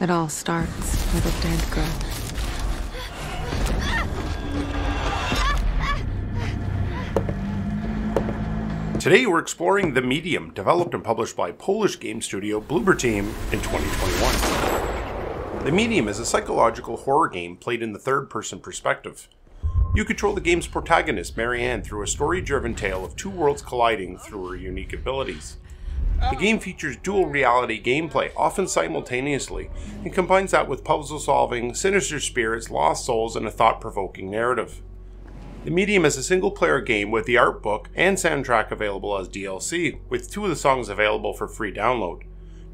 It all starts with a dead girl. Today we're exploring The Medium, developed and published by Polish game studio Bloober Team in 2021. The Medium is a psychological horror game played in the third person perspective. You control the game's protagonist, Marianne, through a story driven tale of two worlds colliding through her unique abilities. The game features dual reality gameplay, often simultaneously, and combines that with puzzle solving, sinister spirits, lost souls, and a thought provoking narrative. The Medium is a single player game with the art book and soundtrack available as DLC, with two of the songs available for free download.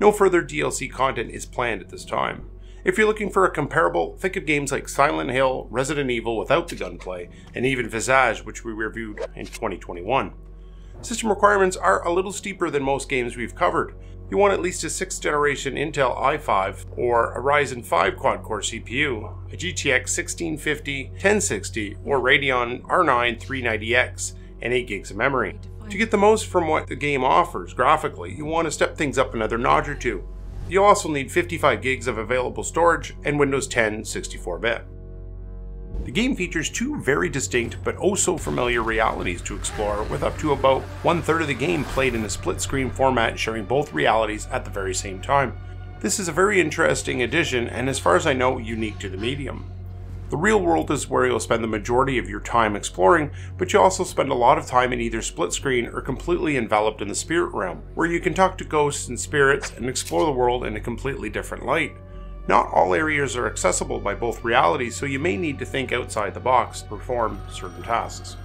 No further DLC content is planned at this time. If you're looking for a comparable, think of games like Silent Hill, Resident Evil without the gunplay, and even Visage, which we reviewed in 2021. System requirements are a little steeper than most games we've covered. You want at least a 6th generation Intel i5 or a Ryzen 5 quad core CPU, a GTX 1650, 1060, or Radeon R9 390X, and 8 gigs of memory. To get the most from what the game offers graphically, you want to step things up another notch or two. You'll also need 55 gigs of available storage and Windows 10 64-bit. The game features two very distinct but oh so familiar realities to explore, with up to about one third of the game played in a split screen format sharing both realities at the very same time. This is a very interesting addition and as far as I know unique to the medium. The real world is where you'll spend the majority of your time exploring, but you also spend a lot of time in either split screen or completely enveloped in the spirit realm, where you can talk to ghosts and spirits and explore the world in a completely different light. Not all areas are accessible by both realities, so you may need to think outside the box to perform certain tasks.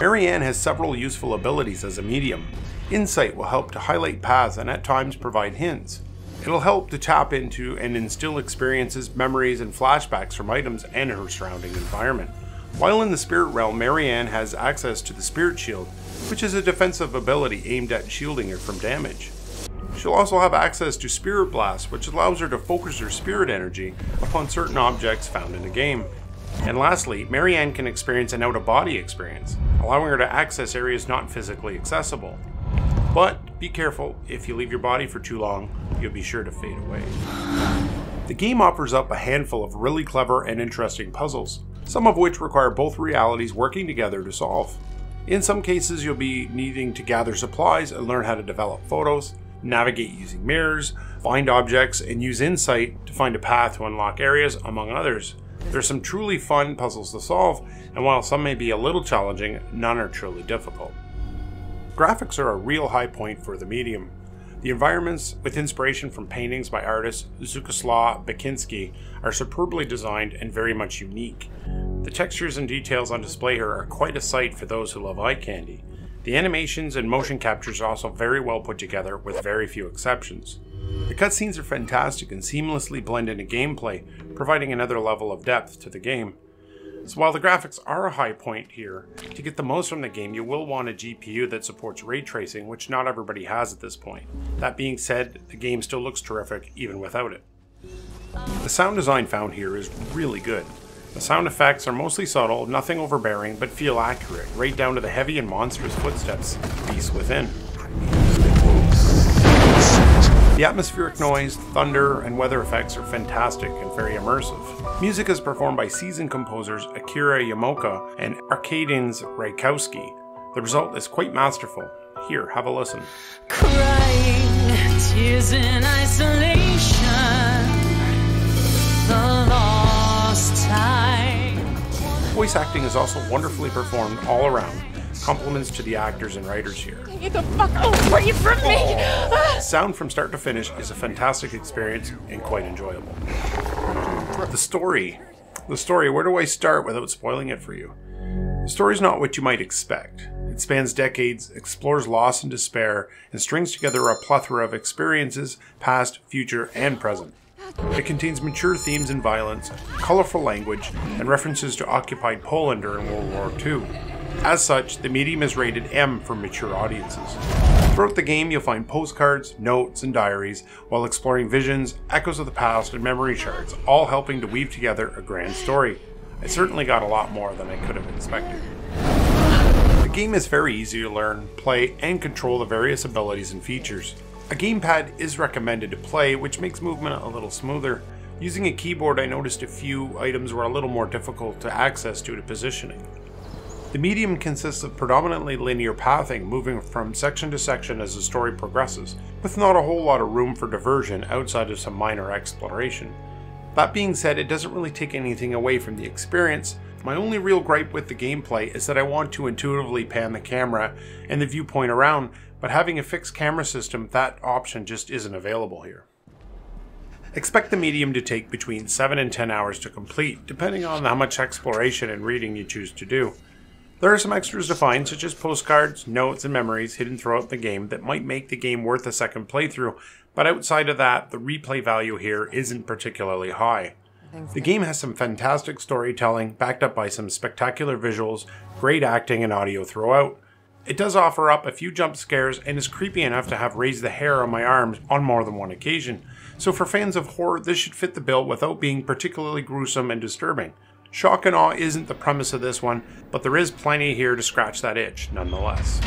Marianne has several useful abilities as a medium. Insight will help to highlight paths and at times provide hints. It'll help to tap into and instill experiences, memories, and flashbacks from items and her surrounding environment. While in the spirit realm, Marianne has access to the Spirit Shield, which is a defensive ability aimed at shielding her from damage. She'll also have access to Spirit Blast, which allows her to focus her spirit energy upon certain objects found in the game. And lastly, Marianne can experience an out-of-body experience, allowing her to access areas not physically accessible. But be careful, if you leave your body for too long, you'll be sure to fade away. The game offers up a handful of really clever and interesting puzzles, some of which require both realities working together to solve. In some cases, you'll be needing to gather supplies and learn how to develop photos, navigate using mirrors, find objects, and use insight to find a path to unlock areas, among others. There's some truly fun puzzles to solve, and while some may be a little challenging, none are truly difficult. Graphics are a real high point for the medium. The environments, with inspiration from paintings by artist Zdzisław Beksiński, are superbly designed and very much unique. The textures and details on display here are quite a sight for those who love eye candy. The animations and motion captures are also very well put together, with very few exceptions. The cutscenes are fantastic and seamlessly blend into gameplay, providing another level of depth to the game. So while the graphics are a high point here, to get the most from the game you will want a GPU that supports ray tracing, which not everybody has at this point. That being said, the game still looks terrific even without it. The sound design found here is really good. The sound effects are mostly subtle, nothing overbearing, but feel accurate, right down to the heavy and monstrous footsteps beasts within. The atmospheric noise, thunder, and weather effects are fantastic and very immersive. Music is performed by seasoned composers Akira Yamaoka and Arkadiusz Reikowski. The result is quite masterful. Here, have a listen. Crying, Voice acting is also wonderfully performed all around. Compliments to the actors and writers here. Get the fuck away from me! Sound from start to finish is a fantastic experience and quite enjoyable. The story. The story, where do I start without spoiling it for you? The story's not what you might expect. It spans decades, explores loss and despair, and strings together a plethora of experiences, past, future, and present. It contains mature themes and violence, colorful language, and references to occupied Poland during World War II. As such, the medium is rated M for mature audiences. Throughout the game, you'll find postcards, notes, and diaries, while exploring visions, echoes of the past, and memory shards, all helping to weave together a grand story. I certainly got a lot more than I could have expected. The game is very easy to learn, play, and control the various abilities and features. A gamepad is recommended to play, which makes movement a little smoother. Using a keyboard, I noticed a few items were a little more difficult to access due to positioning. The medium consists of predominantly linear pathing, moving from section to section as the story progresses, with not a whole lot of room for diversion outside of some minor exploration. That being said, it doesn't really take anything away from the experience. My only real gripe with the gameplay is that I want to intuitively pan the camera and the viewpoint around, but having a fixed camera system, that option just isn't available here. Expect the medium to take between 7 and 10 hours to complete, depending on how much exploration and reading you choose to do. There are some extras to find, such as postcards, notes, and memories hidden throughout the game that might make the game worth a second playthrough, but outside of that, the replay value here isn't particularly high. The game has some fantastic storytelling, backed up by some spectacular visuals, great acting, and audio throughout. It does offer up a few jump scares and is creepy enough to have raised the hair on my arms on more than one occasion, so for fans of horror, this should fit the bill without being particularly gruesome and disturbing. Shock and awe isn't the premise of this one, but there is plenty here to scratch that itch nonetheless.